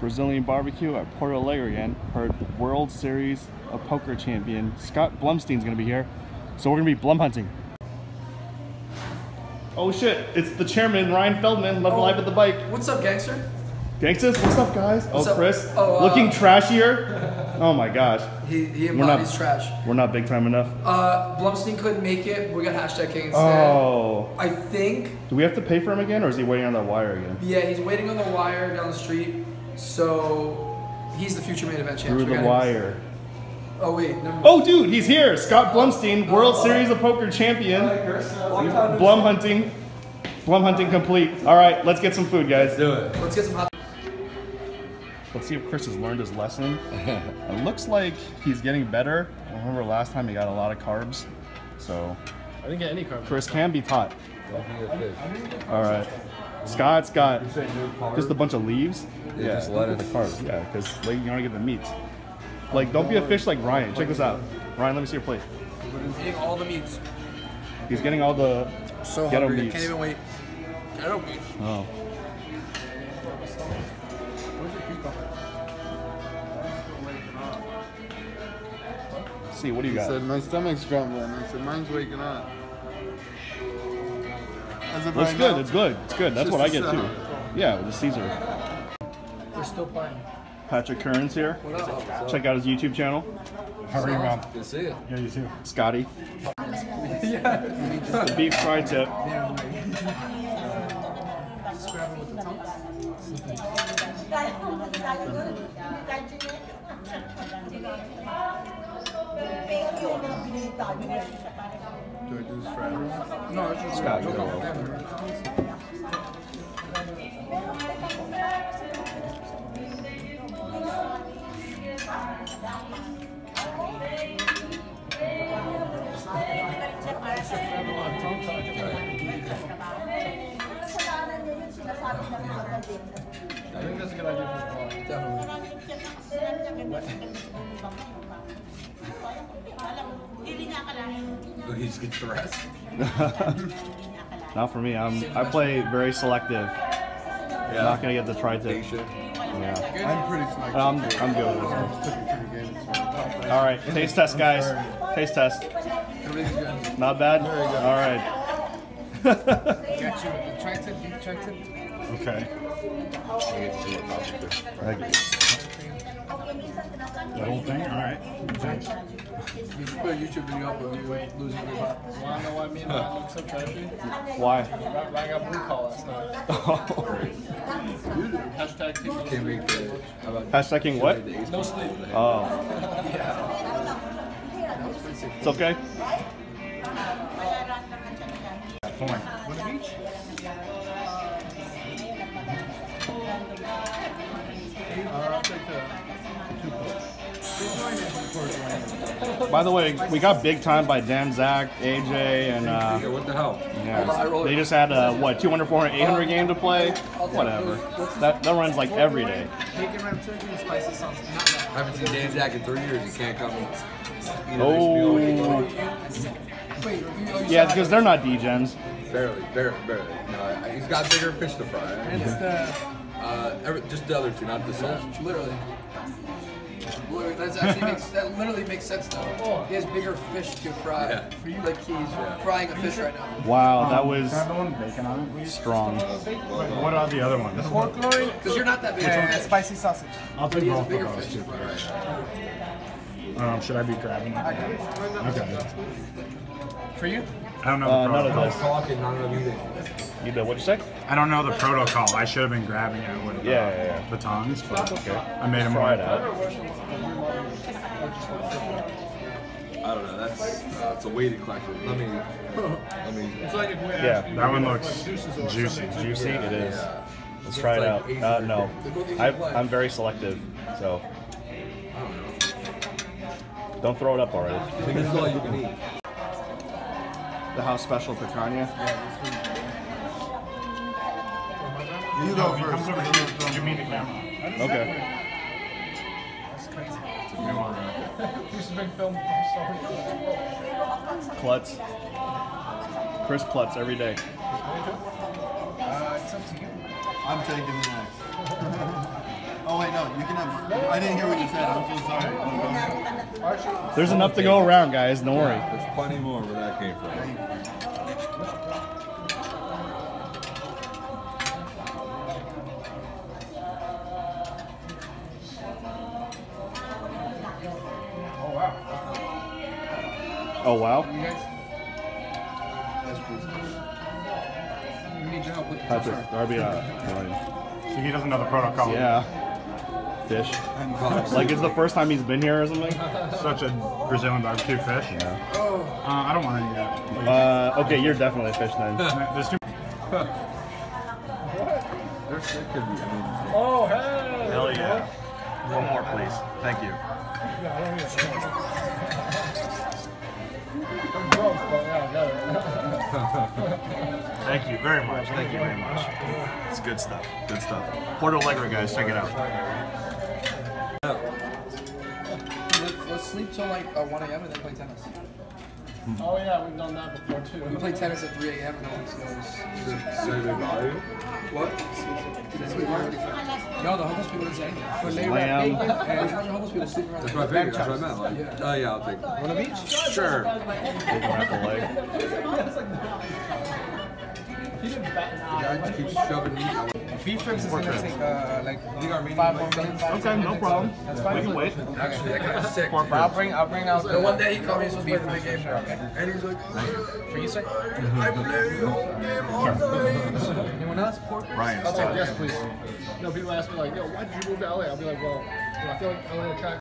Brazilian barbecue at Porto Alegre again. Her World Series of Poker champion Scott Blumstein's gonna be here, so we're gonna be blum hunting. Oh shit! It's the chairman Ryan Feldman, Love Live at the Bike. What's up, gangster? Gangsters, what's up, guys? What's oh, up? Chris, Oh, uh, looking trashier. Oh my gosh, He, he We're not- trash. we're not big time enough. Uh, Blumstein couldn't make it. We got hashtag king instead. Oh, I think, do we have to pay for him again, or is he waiting on that wire again? yeah, he's waiting on the wire down the street. So he's the future main event champ. Through the wire. Oh wait, never. Oh, dude, he's here. Scott Blumstein, World oh, Series of Poker champion. Blum hunting. Blum hunting complete. All right, let's get some food, guys. Do it. Let's get some hot. Let's see if Chris has learned his lesson. it looks like he's getting better. I remember last time he got a lot of carbs. So I didn't get any carbs. Chris can be taught. All right. Scott's got just a bunch of leaves. Yeah, just let it- the carbs. Yeah, because like, you want to get the meats. Like, don't be a fish like Ryan. Check this out. Ryan, let me see your plate. He's eating all the meats. He's getting all the So ghetto hungry. I meats. can't even wait. Ghetto meats. Oh. Let's see, what do you He got? said, my stomach's grumbling. I said, mine's waking up. As of Looks right good. now, It's good. It's good. That's Just what I the get too. center. Yeah, with the Caesar. They're still playing. Patrick Curran here. Check out his YouTube channel. How are you, man? Good to see you. Yeah, you too. Scotty. the beef tri tip. Do I do this for everyone? No, it's just Scott, you go. I think that's a good idea for the vlog. He just gets the rest. Not for me. I'm. I play very selective. Yeah. Not gonna get the tri tip. Patient. Yeah. I'm pretty selective. I'm. I'm good with this one. All right. Taste test, guys. Taste test. Everything's good. Not bad. All right. Got you. Try to, try to. Okay. The whole thing? All right. Thanks. You should put a YouTube video up of you losing your pot. Wanna know why me and Ryan look so trashy? Why? Ryan Ryan got blue call last night. Hashtag take Can't make the. How about Hashtagging what? No sleep. Oh. It's okay. I'll take the By the way, we got big time by Dan, Zach, AJ, and uh, Yeah, what the hell? yeah, they just had a what 200, 400, 800 game to play. Whatever. That that runs like every day. Bacon wrap turkey and spicy sauce. Not bad. I haven't seen Dan Jack in three years. You can't come. You know, Oh. they used to be like, Wait, you, you Yeah, because they're not degens. barely, barely, barely. No, I- he's got bigger fish to fry. It's the Uh, every, just the other two, not the sausage. literally. Literally, That's actually makes that literally makes sense though. He has bigger fish to fry. Yeah. For you, like he's frying a fish right now. Wow, that um, was Can I have the one with bacon on it, please? strong. What are the other ones? Pork loin? Because you're not that big. Yeah, of a spicy sausage. I'll take He has both bigger of those. fish to fry. Um, should I be grabbing that? Okay. For you? I don't know the Uh, none of protocol. this. Talking, not enough eating. You did what you say? I don't know the protocol. I should have been grabbing it with uh, Yeah, yeah, yeah. the tongs, but Okay. I made him Try it out. I don't know. That's uh, it's a weighted collection. Let me. Let me. Yeah, That one looks juicy. juicy. It is. Let's try it out. Uh, no, I, I'm very selective, so don't throw it up already. This is all you can eat. The house special picanha. You go He comes first. over here. Did you meet the camera? Okay. Klutz. Chris Klutz every day. I'm taking the next. oh wait, no, No, you can have. I didn't hear what you said. I'm so sorry. There's enough to go around, guys. Don't worry. There's plenty more where that came from. Oh wow. You guys? Yes, please. We need your help with the Patrick, sorry. Darby, uh, Ryan. So he doesn't know the protocol. Yeah. Fish. Like it's the first time he's been here or something. Such a Brazilian barbecue fish. Yeah. Uh, I don't want any of that. Uh, okay, you're definitely a fish then. There's too. There's, there could be, I mean, Oh, hey! Hell yeah. One more, please. Thank you. I'm drunk, but yeah, I got it. Thank you very much. Thank you very much. It's good stuff. Good stuff. Porto Alegre, guys. Check it out. Let's, let's sleep till like uh, 1 a.m. and then play tennis. Oh, yeah, we've done that before, too. We play tennis at 3 a.m. and no one goes. Saturday value. What? No, the homeless people didn't say anything. When they were Lamb. bacon, and there's a bunch of homeless people sleeping around. That's what I figured. That's what I meant. Like, oh yeah, I'll take. On the beach? Sure. Take him at the leg. He didn't bat an eye. I just keep shoving meat. I Beef ribs is gonna take uh, like five more like minutes. Okay, no problem. That's We can wait. Actually, that guy's sick. Pork I'll bring, I'll bring out. The one day he called me, he's supposed to play the big game. Okay. And he's like, for you, sir? I play your game all night. Anyone else? Pork? Ryan. I'll take yes, please. No, people ask me, like, yo, why did you move to LA? I'll be like, well, I feel like LA attracts